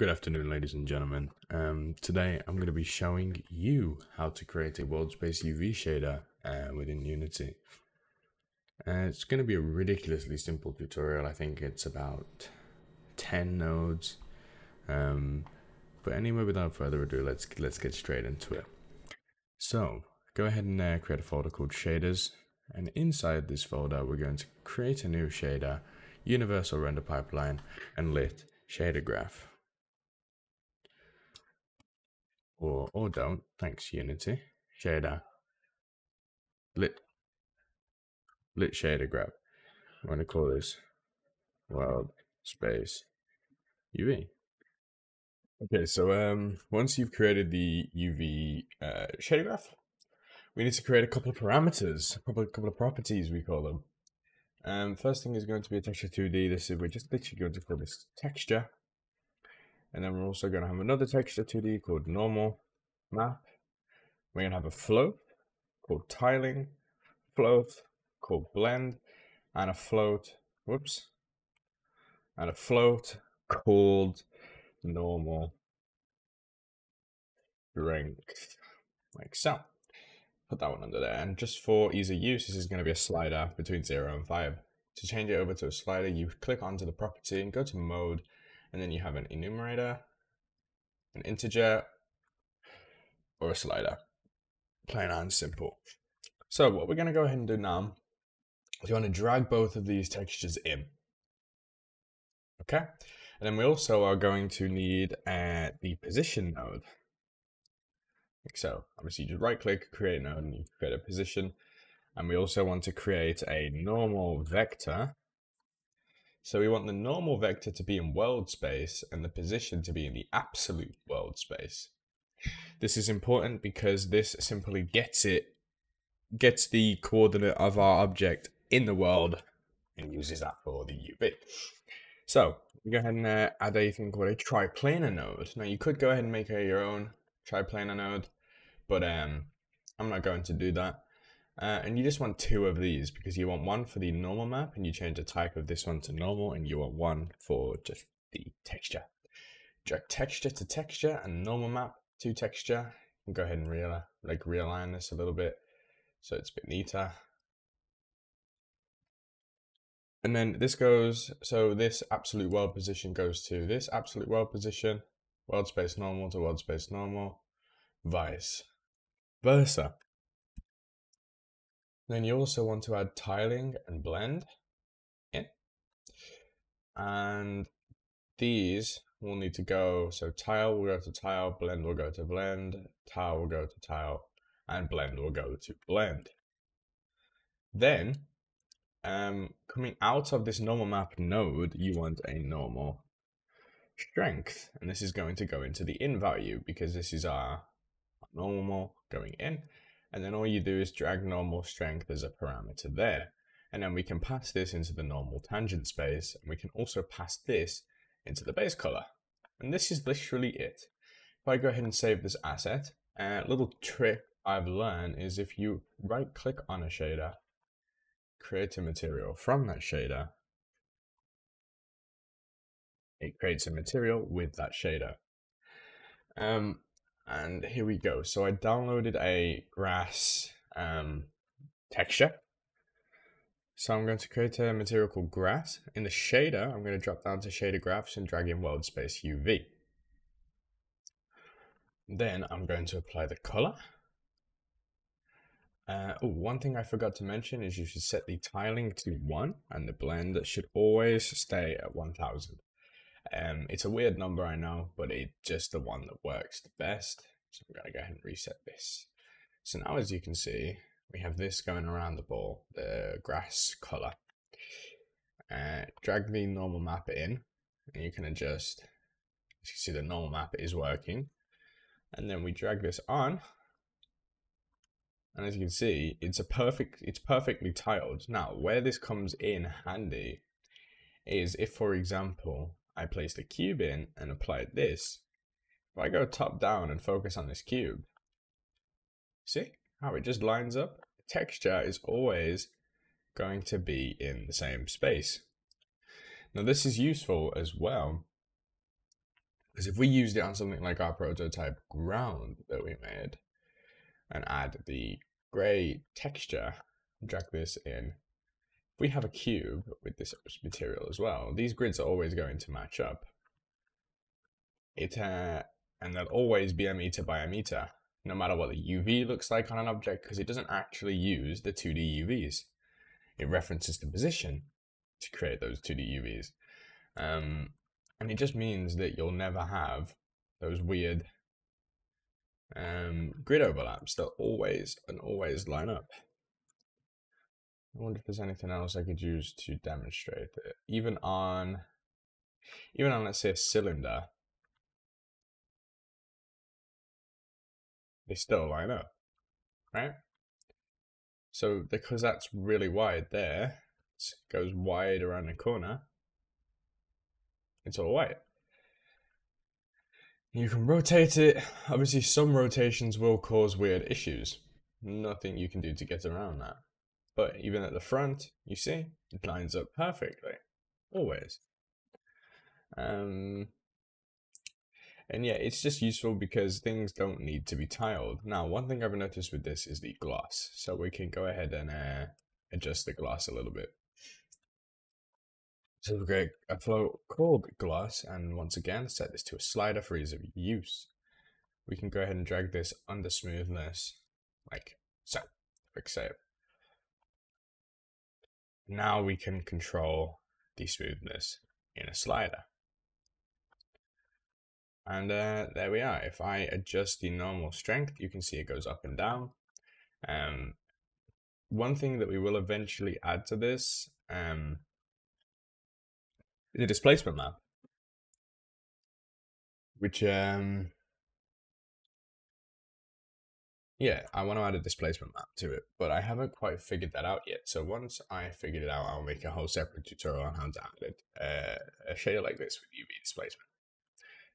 Good afternoon, ladies and gentlemen. Um, today I'm going to be showing you how to create a world space UV shader uh, within Unity. Uh, it's going to be a ridiculously simple tutorial. I think it's about 10 nodes. Um, but anyway, without further ado, let's let's get straight into it. So go ahead and uh, create a folder called shaders. And inside this folder, we're going to create a new shader, universal render pipeline, and lit shader graph. Or, or don't, thanks Unity. Shader. Lit. Lit shader graph. I'm going to call this world space UV. Okay, so um, once you've created the UV uh, shader graph, we need to create a couple of parameters, probably a couple, couple of properties, we call them. Um, first thing is going to be a texture 2D. This is we're just literally going to call this texture. And then we're also going to have another texture 2D called normal map. We're going to have a float called tiling, float called blend, and a float, whoops, and a float called normal strength, like so. Put that one under there. And just for ease of use, this is going to be a slider between 0 and 5. To change it over to a slider, you click onto the property and go to mode, and then you have an enumerator, an integer, or a slider. Plain and simple. So what we're going to go ahead and do now is you want to drag both of these textures in. Okay? And then we also are going to need uh, the position node. Like so. Obviously, you just right click, create node, and you create a position. And we also want to create a normal vector. So we want the normal vector to be in world space and the position to be in the absolute world space. This is important because this simply gets it, gets the coordinate of our object in the world and uses that for the UV. So we go ahead and uh, add a thing called a triplanar node. Now you could go ahead and make a, your own triplanar node, but um, I'm not going to do that. Uh, and you just want two of these because you want one for the normal map and you change the type of this one to normal and you want one for just the texture. Drag texture to texture and normal map to texture. And go ahead and real, like realign this a little bit so it's a bit neater. And then this goes, so this absolute world position goes to this absolute world position, world space normal to world space normal, vice versa. Then you also want to add tiling and blend in. And these will need to go, so tile will go to tile, blend will go to blend, tile will go to tile, and blend will go to blend. Then um, coming out of this normal map node, you want a normal strength. And this is going to go into the in value because this is our normal going in. And then all you do is drag normal strength as a parameter there. And then we can pass this into the normal tangent space. And we can also pass this into the base color. And this is literally it. If I go ahead and save this asset, a little trick I've learned is if you right click on a shader create a material from that shader, it creates a material with that shader. Um, and here we go. So I downloaded a grass um, texture. So I'm going to create a material called grass. In the shader, I'm going to drop down to shader graphs and drag in world space UV. Then I'm going to apply the color. Uh, oh, one thing I forgot to mention is you should set the tiling to 1 and the blend should always stay at 1000. Um, it's a weird number, I know, but it's just the one that works the best. So I'm going to go ahead and reset this. So now as you can see, we have this going around the ball, the grass color. Uh, drag the normal map in and you can adjust. As you can see, the normal map is working. And then we drag this on and as you can see, it's a perfect, it's perfectly tiled. Now, where this comes in handy is if, for example, I place the cube in and apply this, if I go top down and focus on this cube, see how it just lines up? The texture is always going to be in the same space. Now this is useful as well Because if we used it on something like our prototype ground that we made and add the gray texture, drag this in, if we have a cube with this material as well, these grids are always going to match up. It uh, and they'll always be a meter by a meter, no matter what the UV looks like on an object, because it doesn't actually use the 2D UVs. It references the position to create those 2D UVs. Um, and it just means that you'll never have those weird um, grid overlaps. They'll always and always line up. I wonder if there's anything else I could use to demonstrate it. Even on, even on, let's say, a cylinder, they still line up, right? So because that's really wide there, it goes wide around the corner, it's all white. You can rotate it. Obviously, some rotations will cause weird issues. Nothing you can do to get around that. But even at the front, you see, it lines up perfectly. Always. Um, and yeah, it's just useful because things don't need to be tiled. Now, one thing I've noticed with this is the gloss. So we can go ahead and uh, adjust the gloss a little bit. So we've got a float called gloss, and once again, set this to a slider for ease of use. We can go ahead and drag this under smoothness, like so. Quick save. Now we can control the smoothness in a slider. And uh, there we are. If I adjust the normal strength, you can see it goes up and down. Um, one thing that we will eventually add to this um, is a displacement map, which um, yeah, I want to add a displacement map to it, but I haven't quite figured that out yet. So once I figured it out, I'll make a whole separate tutorial on how to add it, uh, a shader like this with UV displacement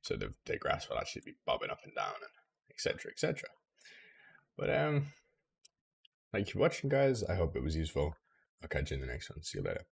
so the, the grass will actually be bobbing up and down and etc etc but um thank you for watching guys. I hope it was useful. I'll catch you in the next one. See you later